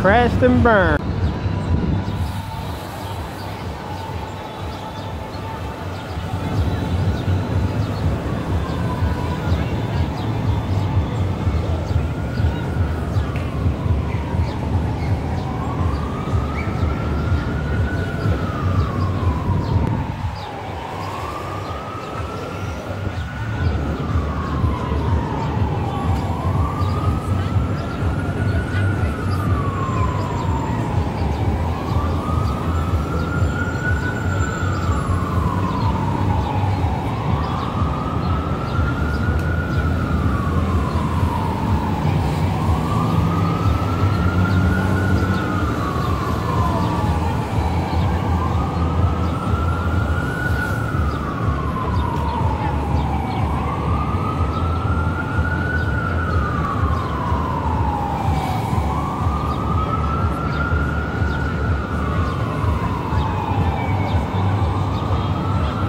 Crashed and burned.